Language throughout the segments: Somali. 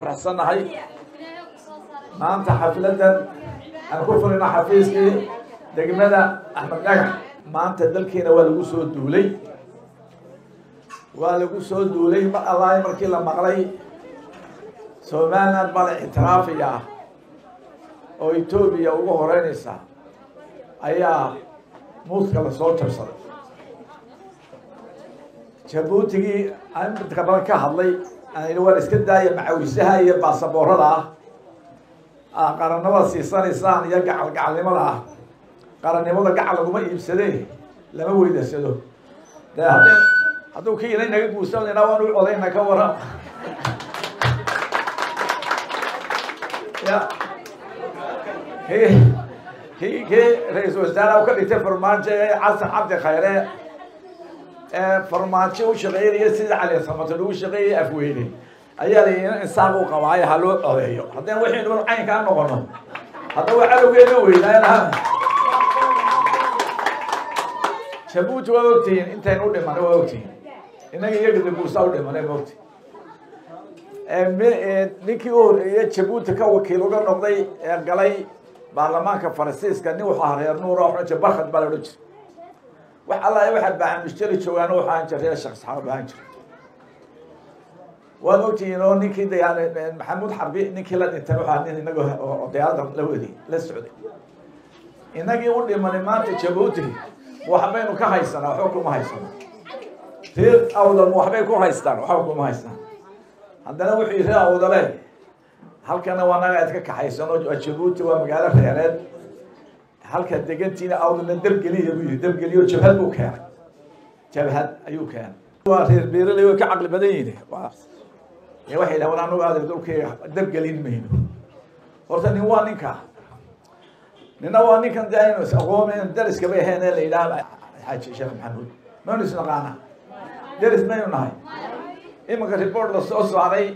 faraxsannahay maanta xafladan aan ku furina xafiiskii degmada axmed dhagax maanta dalkiina waa lagu soo duulay. Waa lagu soo duulay mar allahi markii la maqlay. Somaliland baa la ictiraafiya ah oo etoobiya ugu horeynaysa ayaa muuska la soo jabsaday jabuutigii aan midka badan ka hadlay aan waan iska daaya macawisaha iyo baasaboorada. Ah qarannimada siisanaysaan iyo gacal ah. Qarannimada gacal laguma iibsadee lama weydasado. De haddi hadduu ka yina naga guursanayna waan u codayna ka waran. Kii ra'iisul wasaaraha u ka dhigtay farmaajo ee cabdi khayre farmaajo u shaqeynaya sida cali samaton ugu shaqeeyay afweyne. Ayaa la yii insaaq u qabaayo ha loo codeeyo haddeen waxaynu caynkaa noqono. Haddaba cadowgeena weynaa jabuuti waa ogtihiin intaynu u dhimanay waa ogtihiin innaga iyo gadaguursa u dhimanay ma ogti ninkii u horeeye jabuuti ka wakiil uga noqday ee galay baarlamaanka faransiiska nin wuxuu ahaa reer nuur oo jir barkad baa la odhan jira wax alla waxa baahan mushtari joogaan waxaa ahaan jira reer sheekh saxaab ahaan jira waad ogtihiin oo ninkii de maxamuud xarbi ninkii la dhintay waxaa nin inaga dayaalada la wadi la socday inagii u dhimanay maanta jabuuti waxbaynu ka haysanaa waxba kuma haysano. Reer awdal waxbay ku haystaan waxba kuma haystaan haddana wuxuu yiri reer awdale halkana waa naga idka kaxaysano jabuuti waa magaalo reereed halka degantiina awdalna dabgeliya buu yiri dabgeliyo jabhad buu keenay. Jabhad ayuu keenay. Waa reer beeraley way ka caqli badan yihiin waxay dhahan anagu aada dhulkayga dabgelin mayno horta nin waa ninka. Nina waa ninkan de aynu aqoon dariska bay ahayn ee la yidhaha xaaji sheekh maxamuud maynu isnaqaana daris maynu nahay. Iminka report la soo saaray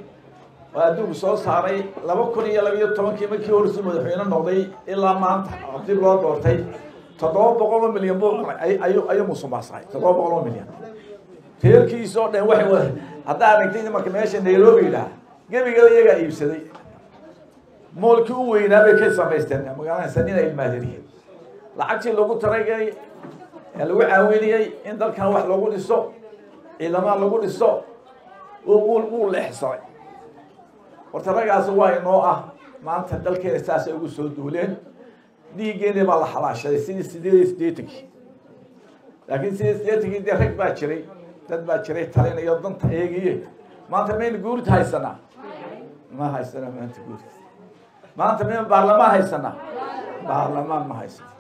oo adduunku soo saaray laba kun iyo labiyo tobankii markii horisu madaxweyne noqday ilaa maanta dib loo doortay. Toddoba boqol oo milyan buu ayu ayuu musuqmaasuqay toddoba boqol oo milyan. Reerkiisa oo dhan wada haddaa aragtay imarka meesha nairobi idhaha gebiga iyagaa iibsaday. Moolkii u weynaa bay ka samaysteen magaalada sanina ilmaadiriya lacagtii lagu taragay lagu caawinayay in dalkan wax lagu dhiso ciidamada lagu dhiso wuu leexsaday horta raggaas waa inoo ah. Maanta dalkeena saasay ugu soo duuleen. Dhiiggeeni baa la xalaashaday. Sidii sideed iyo siddeetankii laakiin sideed siddeetankii dee rag baa jiray. Dad baa jiray talinayo danta eegiye maanta maynu guurta haysanaa ma haysanaa maanta guurta maanta maynu baarlamaan haysanaa baarlamaan ma haysana.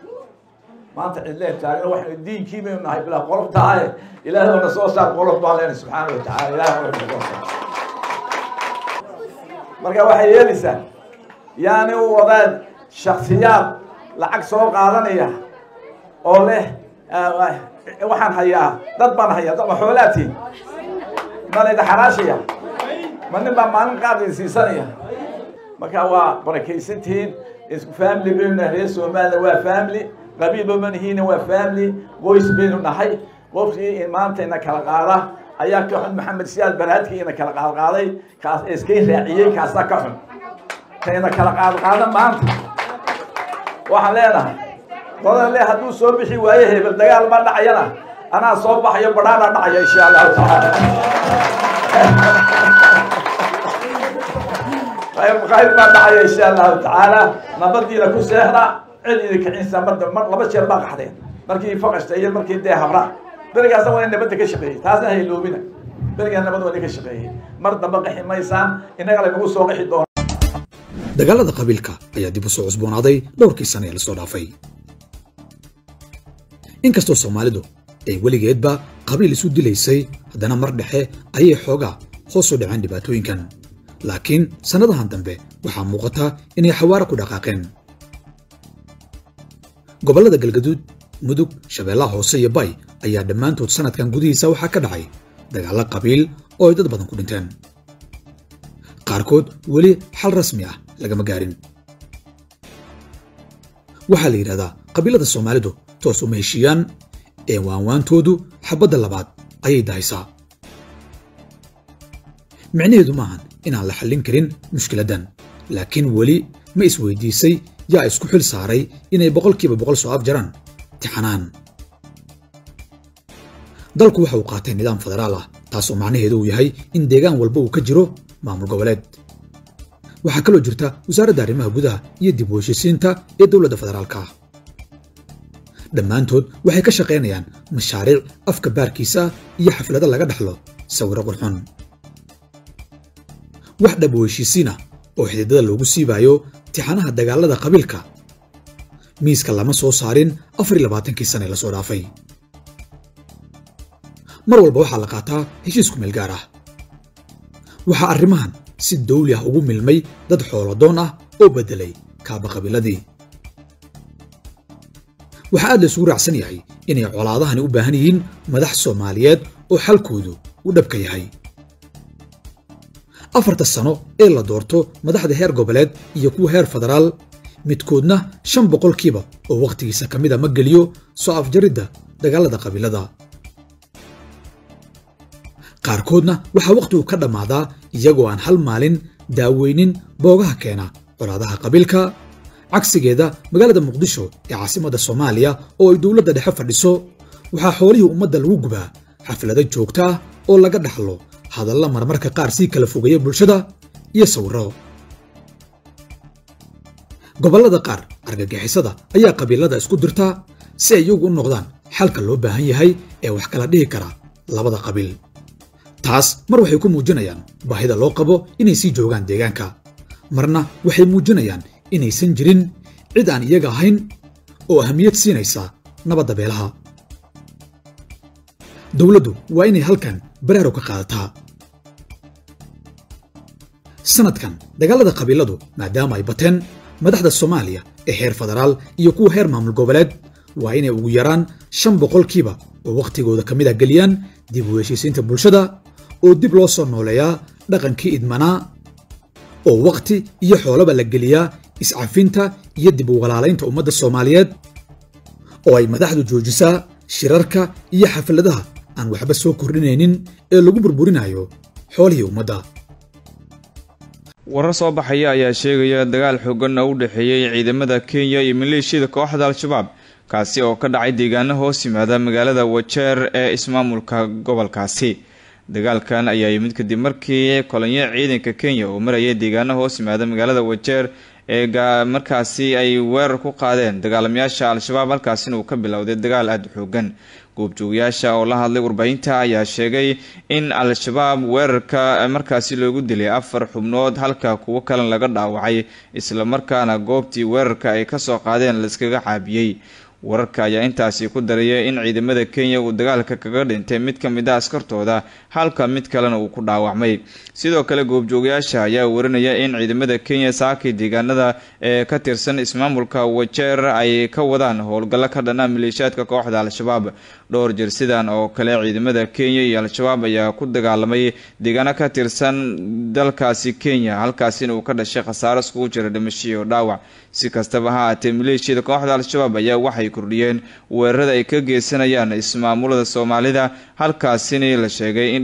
Maanta cidlee taagna waxaynu diinkii baynu nahay bilaa qolofta ahe ilaahay oo na soo saar qolof baan leenay subxaana wa tacala ilahay oo na soo saar marka waxay yeelaysaa yaani u wadaad shaksiyaad lacag soo qaadanaya oo leh waxaan hayaa dad baan hayaa ma xoolaatiin ma layda xaraashaya ma nin baa maalin qaadin siisanaya. Marka waa barakaysantihiin isku family baynu nahay reer somaliland waa family qabiilba manihiina waa family qoys baynu nahay. Qofkii maanta ina kala qaada ayaa ka xun maxamed siyaad baraadkii ina kala qaadqaaday kaas iskay raaciyey kaasaa ka xun ka ina kala qaadqaada maanta. Waxaan leenahay qodan le hadduu soo bixi waaye hebel dagaal ma dhacayana. Anaa soo baxayo badhaana dhacaya insha allahu tacaala. Khayr khayr baa dhacaya insha allahu tacaala. Nabadiina ku seexda cid idinka cinsa mada mar laba jeer baa qaxdeen markii faqashta iyo markii dee habra berigaasna waa in nabadda ka shaqeeyey taasna hayloobina berigaa nabad waa in ka shaqeeyey. Mar dambe qaxi maysaan innaga laynagu soo qaxi doona dagaalada qabiilka ayaa dib u soo cusboonaaday dhowrkii sane ee la soo dhaafay. Inkastoo soomaalidu ay weligeedba qabiil isu dilaysay haddana mar dhexe ayay xoogaa hoos u dhaceen dhibaatooyinkan. Laakiin sannadahan dambe waxaa muuqata inay xawaaro ku dhaqaaqeen. Gobollada galgaduud mudug shabeellaha hoose iyo bay ayaa dhammaantood sannadkan gudihiisa waxaa ka dhacay dagaallo qabiil oo ay dad badan ku dhinteen. Qaarkood weli xal rasmi ah lagama gaarin. Waxaa la yidhahdaa qabiilada soomaalidu toos uma heshiiyaan ee waanwaantoodu xabbadda labaad ayay dahaysaa. Micnaheedu maahan inaan la xallin karin mushkiladdan laakiin weli ma isweydiisay yaa isku xil saaray inay boqolkiiba boqol soo afjaraan tixanaan dalku waxa uu qaatay nidaam federaal ah taasoo macnaheedu uu yahay in deegaan walba uu ka jiro maamul goboleed. Waxaa kaloo jirta wasaaradda arrimaha gudaha iyo dib u heshiisiinta ee dowladda federaalka ah. Dhammaantood waxay ka shaqaynayaan mashaariic afka baarkiisa iyo xaflado laga dhaxlo sawirro qurxun. Wax dhab u heshiisiin ah oo xididada loogu siibaayo tixanaha dagaalada qabiilka miiska lama soo saarin afar labaatankii sane la soo dhaafay. Mar walba waxaa la qaataa heshiisku meel gaar ah. Waxaa arrimahan si dawli ah ugu milmay dad xoolodoon ah oo beddelay kaaba qabiiladii waxaa aad la isugu raacsan yahay inay colaadahani u baahan yihiin madax soomaaliyeed oo xalkoodu u dhabka yahay. Afarta sano ee la doorto madaxda heer goboleed iyo kuwa heer federaal midkoodna shan boqolkiiba oo wakhtigiisa ka mida ma geliyo soo afjaridda dagaalada qabiilada. Qaarkoodna waxaa wakhtigu ka dhammaadaa iyagoo aan hal maalin daaweynin boogaha keena colaadaha qabiilka. Cagsigeeda magaalada muqdisho ee caasimadda soomaaliya oo ay dowladda dhexe fadhiso waxaa xoolihii ummadda lagu gubaa xaflado joogta ah oo laga dhaxlo hadalla marmarka qaar sii kala fogeeya bulshada iyo sawirro gobollada qaar argagixisada ayaa qabiilada isku dirta si ay iyagu u noqdaan xalka loo baahan yahay ee wax kala dhihi kara labada qabiil. Taas mar waxay ku muujinayaan baahida loo qabo inay sii joogaan deegaanka. Marna waxay muujinayaan inaysan jirin cid aan iyaga ahayn oo ahmiyad siinaysa nabadda beelaha. Dowladdu waa inay halkan baraarug ka qaadataa. Sanadkan dagaalada qabiiladu maadaama ay bateen madaxda soomaaliya ee heer federaal iyo kuwa heer maamul goboleed. Waa inay ugu yaraan shan boqolkiiba oo wakhtigooda ka mid a geliyaan dib u heshiisiinta bulshada oo dib loo soo nooleeyaa dhaqankii idmanaa oo wakhti iyo xoolaba la geliyaa iscafinta iyo dib u walaalaynta ummadda soomaaliyeed oo ay madaxdu joojisaa shirarka iyo xafladaha aan waxba soo kordhinaynin ee lagu burburinayo xoolihii ummadda warar soo baxaya ayaa sheegaya dagaal xoogan oo u dhexeeyey ciidamada kenya iyo maleeshiyada kooxda al-shabaab kaasi oo ka dhacay deegaano hoos yimaada magaalada wajeer ee ismaamulka gobolkaasi. Dagaalkan ayaa yimid kadib markii kolonyo ciidanka kenya oo maraya deegaano hoos yimaada magaalada wajeer ee markaasi ay weerar ku qaadeen. Dagaalamayaasha al-shabaab halkaasina uu ka bilowday dagaal aada xoogan. Goobjoogayaasha oo la hadlay warbaahinta ayaa sheegay in al-shabaab weerarka markaasi loogu dilay afar xubnood halka kuwo kalena laga dhaawacay. Islamarkaana goobtii weerarka ay ka soo qaadeen laiskaga caabiyey wararka ayaa intaasi ku daraya in ciidamada kenya uu dagaalka kaga dhintay mid ka mid a askartooda halka mid kalena uu ku dhaawacmay. Sidoo kale goobjoogayaasha ayaa warinaya in ciidamada kenya saakay deegaanada ee ka tirsan ismaamulka wajeer ay ka wadaan howlgallo ka dhana maleeshiyaadka kooxda al-shabaab dhowr jir sidan oo kale ciidamada kenya iyo al-shabaab ayaa ku dagaalamay deegaano ka tirsan dalkaasi kenya halkaasina uu ka dhashay khasaaro iskugu jira dhimashiyo dhaawac. Si kastaba ha aatee maleeshiyada kooxda al-shabaab ayaa waxay kordhiyeen weerarada ay ka geysanayaan ismaamulada soomaalida halkaasina la sheegay in